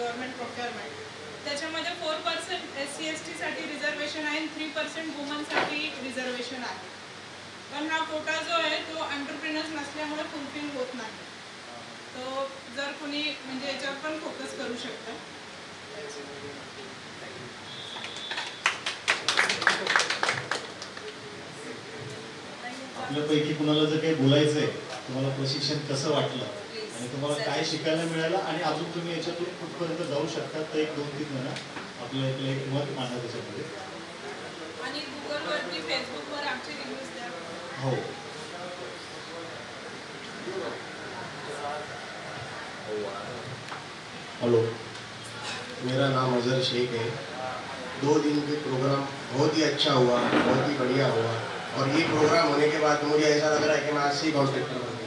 Government procurement त्याच्यामध्ये four percent S C S टीसाठी reservation आहे आणि थ्री पर्सेंट वुमनसाठी रिझर्वेशन आहे. पण हा कोटा जो आहे तो अंटरप्रिनर्स नसल्यामुळे फुलफिल होत नाही. तो जर कोणी म्हणजे याच्यावर पण फोकस करू शकतं. आपल्यापैकी कुणाला जर काही बोलायचंय तुम्हाला प्रशिक्षण कसं वाटलं? आणि तुम्हाला काय शिकायला मिळालं आणि अजून तुम्ही याच्यातून कुठपर्यंत जाऊ शकता तर एक दोन तीन म्हणा आपलं एक एक मत मांडा त्याच्यामध्ये. आणि गुगलवरती फेसबुकवर आमचे रिव्ह्यूज द्या. हो. हेलो. मेरा नाम अजहर शेख है। दो दिन के प्रोग्राम बहुत ही अच्छा हुआ बहुत ही बढ़िया हुआ। और ये प्रोग्राम होने के बाद मुझे ऐसा लग रहा है कि मैं आज से ही कॉन्ट्रेक्टर बन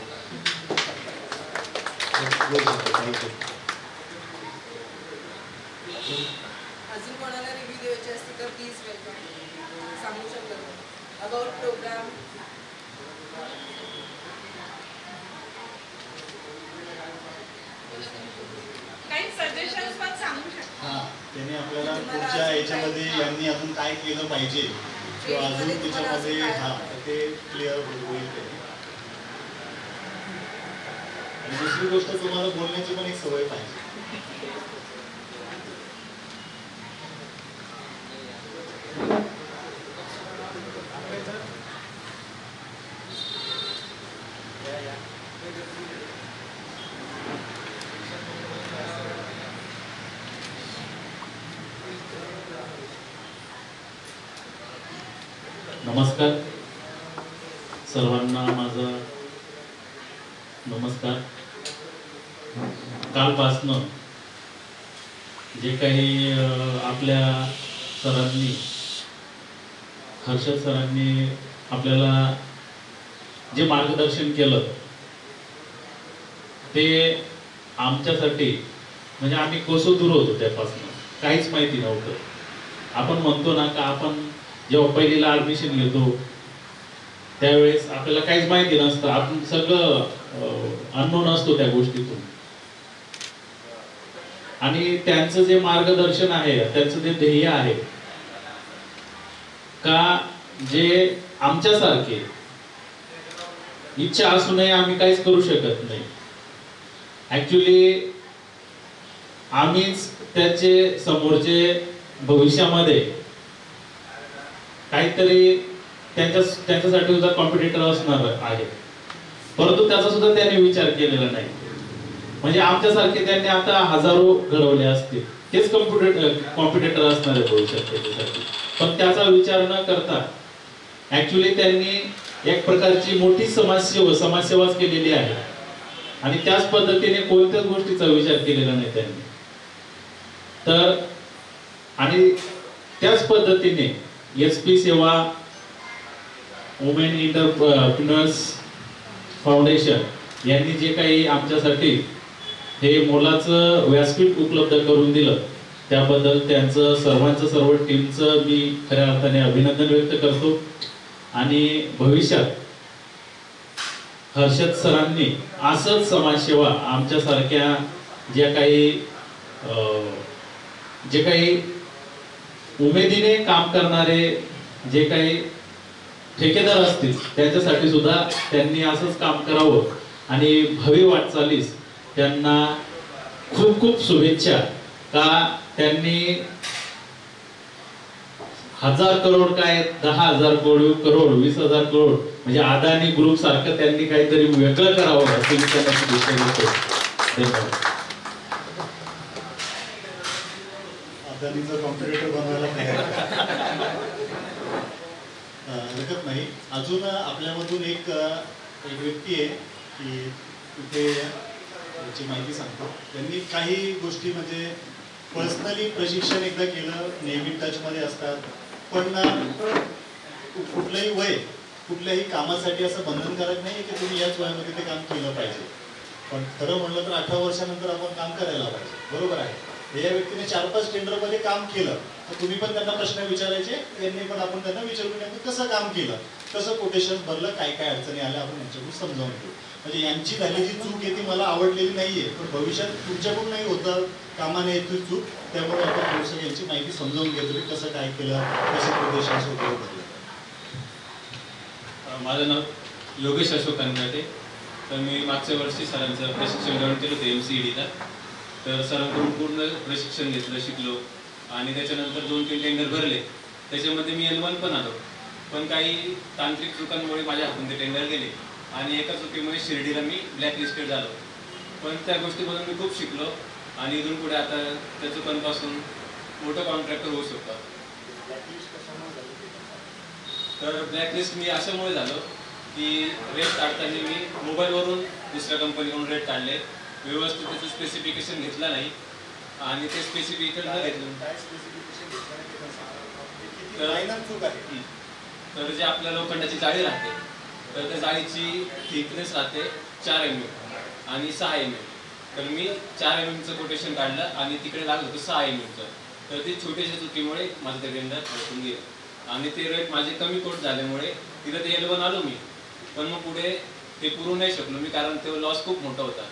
अजून कोणाला रिव्ह्यू द्यायचे असतील तर प्लीज वेलकम सांगू शकतो अबाउट प्रोग्राम काही सजेशन्स पण सांगू शकता. हा त्याने आपल्याला पुढच्या याच्यामध्ये यांनी अजून काय केलं पाहिजे? किंवा अजून त्याच्यामध्ये हा ते क्लिअर होईल ते. आणि दुसरी गोष्ट तुम्हाला बोलण्याची पण एक सवय पाहिजे. नमस्कार. सर्वांना माझा नमस्कार. कालपासनं जे काही आपल्या सरांनी हर्षद सरांनी आपल्याला जे मार्गदर्शन केलं ते आमच्यासाठी म्हणजे आम्ही कसं दूर होतो त्यापासून. काहीच माहिती नव्हतं. आपण म्हणतो ना का आपण जेव्हा पहिलीला ऍडमिशन घेतो त्यावेळेस आपल्याला काहीच माहिती नसतं. आपण सगळं अननोन असतो त्या गोष्टीतून. आणि त्यांचं जे मार्गदर्शन आहे त्यांचं जे ध्येय आहे का जे आमच्यासारखे इच्छा असूनही आम्ही काहीच करू शकत नाही. ऍक्च्युली आम्हीच त्याचे समोरचे भविष्यामध्ये काहीतरी त्यांच्या त्यांच्यासाठी सुद्धा कॉम्पिटिटर असणार आहे. परंतु त्याचा सुद्धा त्यांनी विचार केलेला नाही. म्हणजे आमच्यासारखे त्यांनी आता हजारो घडवले असतील. तेच कॉम्प्युटर कॉम्पिटिटर असणार भविष्यात त्याच्यासाठी. पण त्याचा विचार न करता ऍक्च्युली त्यांनी एक प्रकारची मोठी समाजसेवा समाजसेवाच केलेली आहे. आणि त्याच पद्धतीने कोणत्याच गोष्टीचा विचार केलेला नाही त्यांनी. तर आणि त्याच पद्धतीने S P Seva women entrepreneurs foundation यांनी जे काही आमच्यासाठी हे मोलाचं व्यासपीठ उपलब्ध करून दिलं त्याबद्दल त्यांचं सर्वांचं सर्व टीमचं मी खऱ्या अर्थाने अभिनंदन व्यक्त करतो. आणि भविष्यात हर्षद सरांनी असंच समाजसेवा आमच्यासारख्या ज्या काही जे काही उमेदीने काम करणारे जे काही ठेकेदार असतील त्यांच्यासाठी सुद्धा त्यांनी असंच काम करावं. आणि भावी वाटचालीस त्यांना खूप खूप शुभेच्छा का त्यांनी हजार करोड काय दहा हजार करोड करोड वीस हजार करोड म्हणजे अदानी ग्रुप सारखं त्यांनी काहीतरी वेगळं करावं असं मी धन्यवाद. हरकत नाही. अजून आपल्यामधून एक एक व्यक्ती आहे की तिथे याची माहिती सांगतो. त्यांनी काही गोष्टी म्हणजे पर्सनली प्रशिक्षण एकदा केलं नेहमी टचमध्ये असतात. पण कुठलंही वय कुठल्याही कामासाठी असं बंधनकारक नाही की तुम्ही याच वयामध्ये ते काम केलं पाहिजे. पण खरं म्हणलं तर अठरा वर्षानंतर आपण काम करायला पाहिजे. बरोबर आहे. या व्यक्तीने चार पाच टेंडरमध्ये काम केलं तर तुम्ही पण त्यांना प्रश्न विचारायचे यांनी पण आपण त्यांना विचारून घ्या कसं काम केलं कसं कोटेशन भरलं काय काय अडचणी आल्या आपण यांच्याकडून समजावून घेऊ. म्हणजे यांची झालेली चूक आहे ती मला आवडलेली नाहीये पण भविष्यात तुमच्याकडून नाही होतं कामाने येतो चूक त्यामुळे आपण थोडंसं यांची माहिती समजावून घेतो की कसं काय केलं कसं कोटेशन वगैरे भरले. माझं नाव योगेश अशोक कनकाटे तर मी मागच्या वर्षी सरांचं प्रशिक्षण घेऊन केलं होतं एम सी डीला तर सरांकडून पूर्ण प्रशिक्षण घेतलं शिकलो. आणि त्याच्यानंतर दोन तीन टेंडर भरले. त्याच्यामध्ये मी एल वन पण आलो. पण काही तांत्रिक चुकांमुळे माझ्या हातून ते टेंडर गेले. आणि एका चुकीमुळे शिर्डीला मी ब्लॅक लिस्टेड झालो. पण त्या गोष्टीमधून मी खूप शिकलो. आणि इथून पुढे आता त्या चुकांपासून मोठं कॉन्ट्रॅक्टर होऊ शकतो. तर ब्लॅकलिस्ट मी अशामुळे झालो की रेट काढताना मी मोबाईलवरून दुसऱ्या कंपनीकडून रेट काढले. व्यवस्थित त्याचं स्पेसिफिकेशन घेतलं नाही. आणि ते स्पेसिफिकेशन न घेतलं. तर जे आपल्या लोखंडाची जाळी राहते तर त्या जाळीची थिकनेस राहते चार एम एम आणि सहा एम एम तर मी चार एम एमचं कोटेशन काढलं आणि तिकडे लागलं होतं सहा एम एमचं तर ते छोट्याशा चुकीमुळे माझं ते टेंडर अडकून गेलं. आणि ते रेट माझे कमी कोट झाल्यामुळे तिथं ते एलवन आलो मी. पण मग पुढे ते पुरू नाही शकलो मी कारण तो लॉस खूप मोठा होता.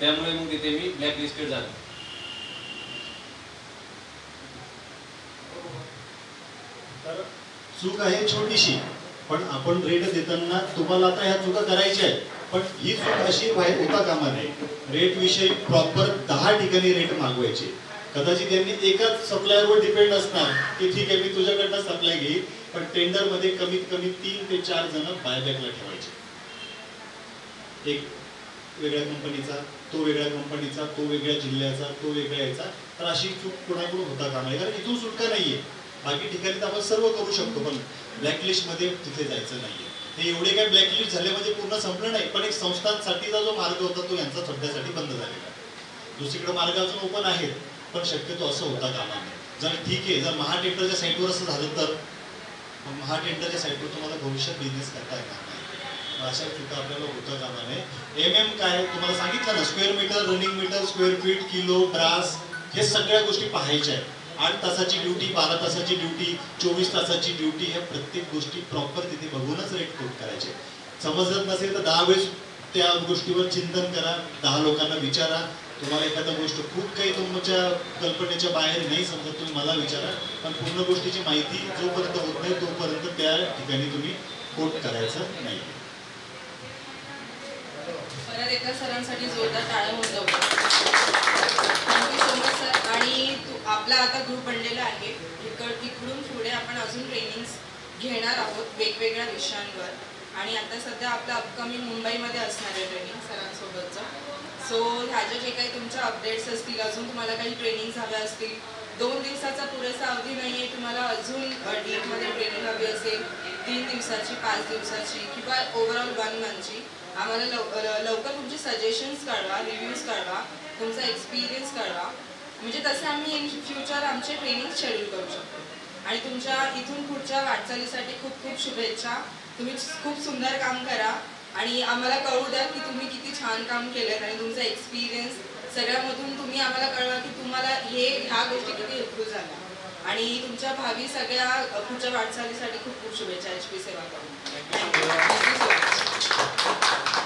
त्यामुळे मग तिथे मी ब्लॅक लिस्टेड झालो. तर चूक आहे छोटीशी पण आपण रेट देताना तुम्हाला आता ह्या चुका करायच्या आहेत. पण ही चूक अशी बाहेर होता कामा नये. रेट विषयी प्रॉपर दहा ठिकाणी रेट मागवायचे. कदाचित त्यांनी एकाच सप्लायरवर डिपेंड असणार की ठीक आहे मी तुझ्याकडनं सप्लाय घेईल पण टेंडरमध्ये कमीत कमी तीन ते चार जण बायबॅकला ठेवायचे. एक वेगळ्या कंपनीचा तो वेगळ्या कंपनीचा तो वेगळ्या जिल्ह्याचा तो वेगळ्या याचा. तर अशी चूक कोणाकडून होता का नाही कारण इथून सुटका नाहीये. बाकी ठिकाणी तर आपण सर्व करू शकतो पण ब्लॅकलिस्टमध्ये तिथे जायचं नाहीये. हे एवढे काय ब्लॅकलिस्ट झाले म्हणजे पूर्ण संपलं नाही पण एक संस्थांसाठीचा जो मार्ग होता तो यांचा सध्यासाठी बंद झालेला आहे. दुसरीकडे मार्ग अजून ओपन आहेत पण शक्यतो असं होता कामा नये. जर ठीक आहे जर महाटेंडरच्या साईटवर असं झालं तर महाटेंडरच्या साईटवर तुम्हाला भविष्यात बिझनेस करता येणार नाही. मग अशा आपल्याला होता कामा नये एम एम काय तुम्हाला सांगितलं ना square metre running metre square feet kilo brass हे सगळ्या गोष्टी पाहायच्या आहेत. आठ तासाची ड्युटी बारा तासाची ड्युटी चोवीस तासाची ड्युटी ह्या प्रत्येक गोष्टी प्रॉपर तिथे बघूनच रेट कोट करायचे. समजत नसेल तर दहा वेळेस त्या गोष्टीवर चिंतन करा दहा लोकांना विचारा. तुम्हाला एखादा गोष्ट खूप काही तुमच्या कल्पनेच्या बाहेर नाही समजत तुम्ही मला विचारा. पण पूर्ण गोष्टीची माहिती जोपर्यंत होत नाही तोपर्यंत त्या ठिकाणी तुम्ही कोट करायचं नाही. परत सरांसाठी जोरदार टाळ्या होऊन जाऊ थँक्यू सो मच सर. आणि आपला आता ग्रुप बनलेला आहे. इकड इकडून पुढे आपण अजून ट्रेनिंग्स घेणार आहोत वेगवेगळ्या विषयांवर. आणि आता सध्या आपलं अपकमिंग मुंबईमध्ये असणार आहे ट्रेनिंग सरांसोबतचं. सो ह्याच्या जे काही तुमच्या अपडेट्स असतील अजून तुम्हाला काही ट्रेनिंग्स हव्या असतील दोन दिवसाचा पुरेसा अवधी नाही आहे तुम्हाला अजून डीपमध्ये ट्रेनिंग हवी असेल तीन दिवसाची पाच दिवसाची किंवा ओव्हरऑल वन मंथची आम्हाला लवकर लवकर तुमचे सजेशन्स कळवा रिव्ह्यूज कळवा तुमचा एक्सपिरियन्स कळवा म्हणजे तसे आम्ही इन फ्युचर आमचे ट्रेनिंग शेड्यूल करू शकतो. आणि तुमच्या इथून पुढच्या वाटचालीसाठी खूप खूप शुभेच्छा. तुम्ही खूप सुंदर काम करा. आणि आम्हाला कळू द्या की तुम्ही किती छान काम केलं आणि तुमचा एक्सपिरियन्स सगळ्यामधून तुम्ही आम्हाला कळवा की तुम्हाला हे ह्या गोष्टी किती हेल्पफुल झाल्या. आणि तुमच्या भावी सगळ्या पुढच्या वाटचालीसाठी खूप खूप शुभेच्छा. एच पी सेवा करून. Thank you so much